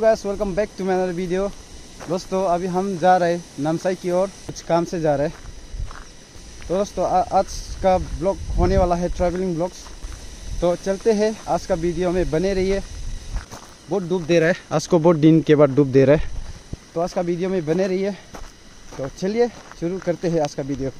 Guys welcome back to manner video दोस्तों, अभी हम जा रहे हैं नामसाई की ओर। कुछ काम से जा रहे हैं। तो दोस्तों, आ- आज का ब्लॉग होने वाला है ट्रैवलिंग ब्लॉग्स तो चलते हैं। आज का वीडियो में बने रहिए। बहुत डूब दे रहा है। आज को बहुत दिन के बाद डूब दे रहा है। तो आज का वीडियो में बने रहिए। तो चलिए, शुरू करते हैं आज का वीडियो